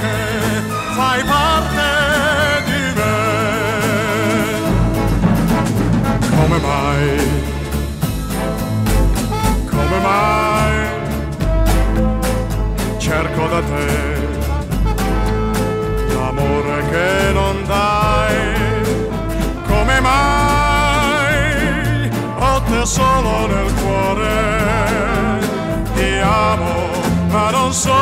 che fai parte di me. Come mai? Come mai? Cerco da te l'amore che non dai. Come mai? Ho te solo nel cuore. Ti amo, ma non so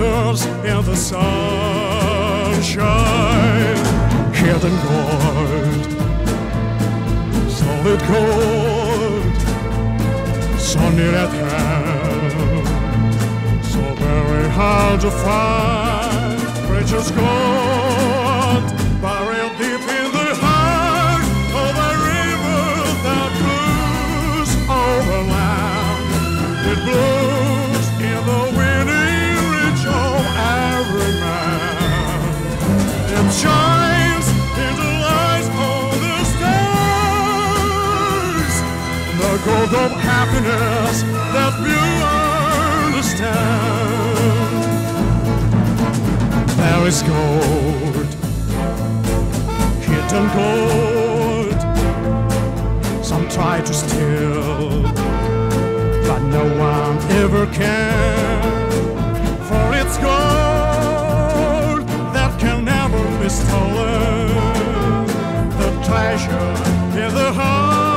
glitters in the sunshine, hidden gold, solid gold. So near at hand, so very hard to find. Precious gold, shines in the light of the stars. The gold of happiness that you understand. There is gold, hidden gold. Some try to steal, but no one ever can. For it's gold be stolen. The treasure in the heart